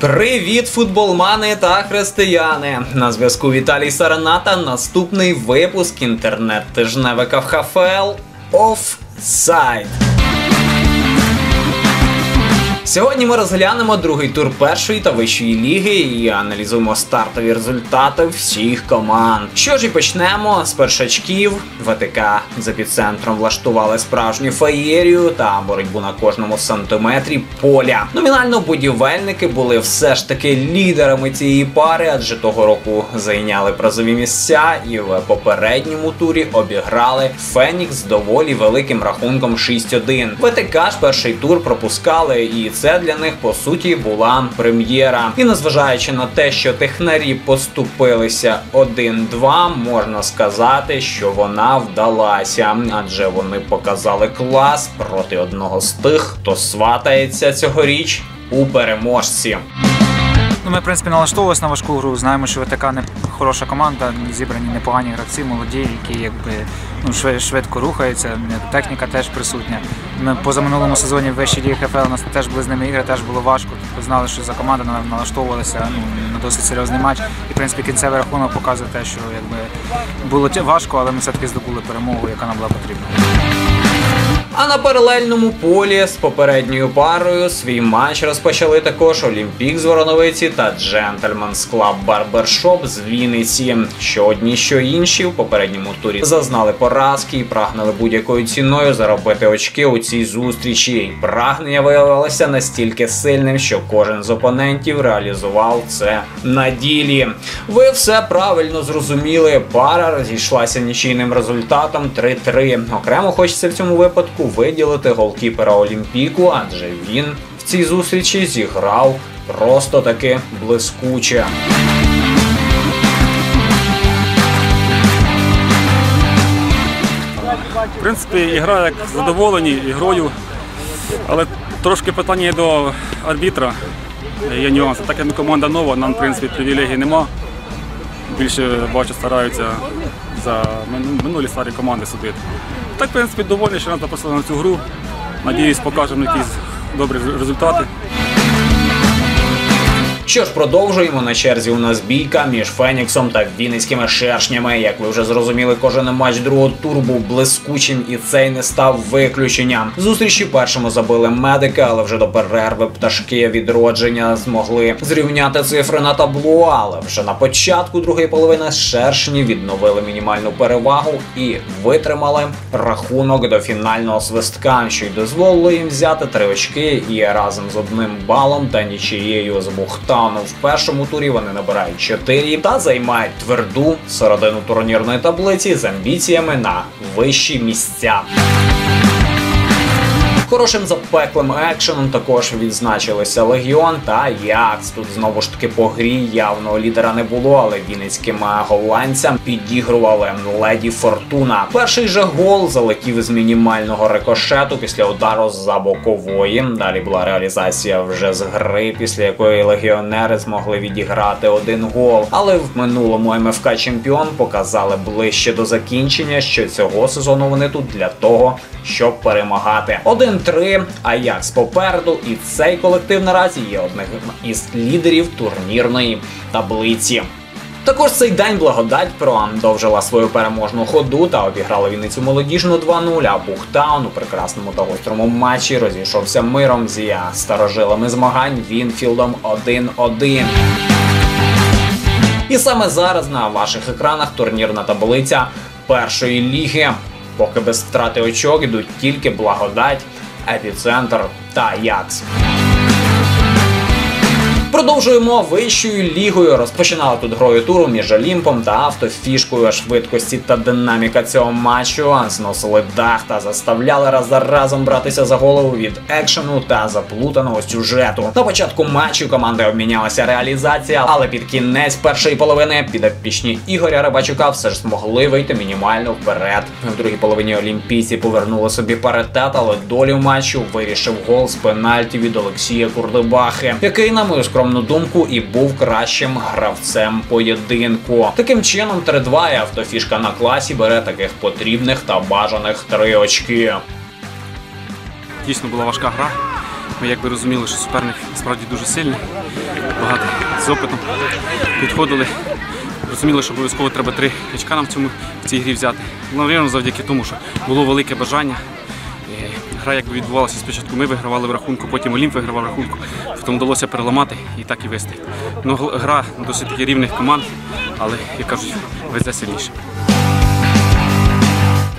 Привіт, футболмани та християни! На зв'язку Віталій Сараната. Наступний випуск інтернет-тижневика в ХФЛ Офсайд. Сьогодні ми розглянемо другий тур першої та вищої ліги і аналізуємо стартові результати всіх команд. Що ж і почнемо з першачків. ВТК з епіцентром влаштували справжню феєрію та боротьбу на кожному сантиметрі поля. Номінально будівельники були все ж таки лідерами цієї пари, адже того року зайняли призові місця і в попередньому турі обіграли Фенікс з доволі великим рахунком 6-1. ВТК ж перший тур пропускали і це для них по суті була прем'єра. І незважаючи на те, що технарі поступилися 1-2, можна сказати, що вона вдалася, адже вони показали клас проти одного з тих, хто сватається цьогоріч у переможці. Ну, ми, в принципі, налаштовувалися на важку гру. Знаємо, що ВТК не хороша команда, зібрані непогані гравці, молоді, які якби ну, швидко рухаються. Техніка теж присутня. Ми позаминулому сезоні в вищій лігі ХФЛ у нас теж були з ними ігри, теж було важко. Тобто знали, що за команда на- налаштовувалися ну, на досить серйозний матч. І в принципі кінцевий рахунок показує те, що якби було важко, але ми все-таки здобули перемогу, яка нам була потрібна. А на паралельному полі з попередньою парою свій матч розпочали також Олімпік з Вороновиці та Gentlemen's Club Барбершоп з Вінниці. Що одні, що інші в попередньому турі зазнали поразки і прагнули будь-якою ціною заробити очки у цій зустрічі. І прагнення виявилося настільки сильним, що кожен з опонентів реалізував це на ділі. Ви все правильно зрозуміли. Пара розійшлася нічийним результатом 3-3. Окремо хочеться в цьому випадку виділити голкіпера Олімпіку, адже він в цій зустрічі зіграв просто таки блискуче. В принципі, ігра як задоволені ігрою, але трошки питання є до арбітра. Є нюанси. Так як ми команда нова, нам в принципі привілегій нема. Більше бачу, стараються за минулі старі команди судити. Так, в принципі, доволі, що нас запросили на цю гру. Надіюсь, покажемо якісь добрі результати. Що ж, продовжуємо на черзі. У нас бійка між Феніксом та Вінницькими шершнями. Як ви вже зрозуміли, кожен матч другого туру був блискучим, і цей не став виключенням. Зустрічі першому забили медики, але вже до перерви пташки відродження змогли зрівняти цифри на табло. Але вже на початку другої половини шершні відновили мінімальну перевагу і витримали рахунок до фінального свистка, що й дозволило їм взяти три очки і разом з одним балом та нічиєю з Бухтану. В першому турі вони набирають 4 та займають тверду середину турнірної таблиці з амбіціями на вищі місця. Хорошим запеклим екшеном також відзначилися Легіон та Якс. Тут знову ж таки по грі явного лідера не було, але вінницьким е, голландцям підігрували леді Фортуна. Перший же гол залетів з мінімального рикошету після удару з-за бокової. Далі була реалізація вже з гри, після якої легіонери змогли відіграти один гол. Але в минулому МФК чемпіон показали ближче до закінчення, що цього сезону вони тут для того, щоб перемагати. 1-3, Аякс попереду, і цей колектив наразі є одним із лідерів турнірної таблиці. Також цей день благодать продовжила свою переможну ходу та обіграла Вінницю молодіжну 2-0, а Бухтаун у прекрасному та гострому матчі розійшовся миром зі старожилами змагань Вінфілдом 1-1. І саме зараз на ваших екранах турнірна таблиця першої ліги. Поки без втрати очок ідуть тільки благодать, епіцентр та Якс. Продовжуємо вищою лігою. Розпочинали тут грою туру між Олімпом та автофішкою швидкості та динаміка цього матчу. Зносили дах та заставляли раз за разом братися за голову від екшену та заплутаного сюжету. На початку матчу команди обмінялася реалізація, але під кінець першої половини підопічні Ігоря Рибачука все ж змогли вийти мінімально вперед. В другій половині олімпійці повернули собі паритет, але долю матчу вирішив гол з пенальті від Олексія Курдебахи, який, на мою скромну думку, і був кращим гравцем поєдинку. Таким чином, 3-2 і автофішка на класі бере таких потрібних та бажаних три очки. Дійсно була важка гра. Ми якби розуміли, що суперник справді дуже сильний, багато з опитом. Підходили, розуміли, що обов'язково треба три очка нам в цьому в цій грі взяти. Навірно, завдяки тому, що було велике бажання. Гра якби відбувалася спочатку. Ми вигравали в рахунку, потім Олімп вигравав рахунку. Потім вдалося переламати і так і вести. Ну, гра досить таки рівних команд, але, як кажуть, везе сильніше.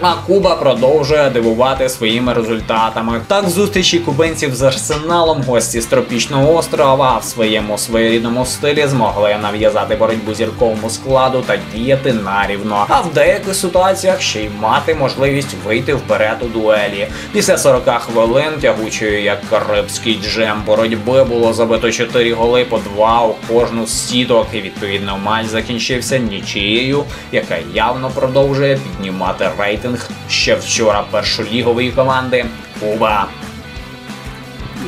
А Куба продовжує дивувати своїми результатами. Так, зустрічі кубинців з арсеналом гості з тропічного острова в своєму своєрідному стилі змогли нав'язати боротьбу зірковому складу та діяти нарівно. А в деяких ситуаціях ще й мати можливість вийти вперед у дуелі. Після 40 хвилин тягучої як карибський джем боротьби було забито 4 голи по 2 у кожну з сіток. І відповідно матч закінчився нічією, яка явно продовжує піднімати рейтинг ще вчора першолігової команди Куба.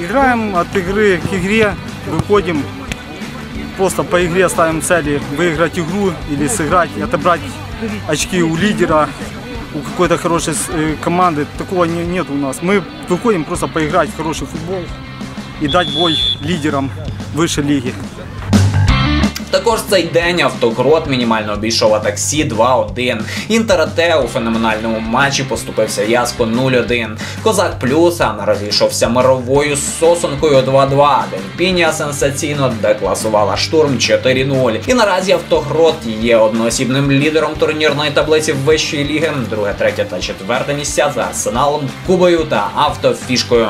Играем от игры к игре, выходим, просто по игре ставим цели выиграть игру или сыграть, отобрать очки у лидера, у какой-то хорошей э, команды. Такого не, нет у нас. Мы выходим просто поиграть в хороший футбол и дать бой лидерам высшей лиги. Також цей день автокрот мінімально обійшов таксі 2-1. Інтерате у феноменальному матчі поступився Яско 0-1. Козак Плюс а розійшовся мировою сосункою 2-2. Дельпінія сенсаційно декласувала штурм 4-0. І наразі автокрот є одноосібним лідером турнірної таблиці вищої ліги. Друге, третє та четверте місця за арсеналом, кубою та автофішкою.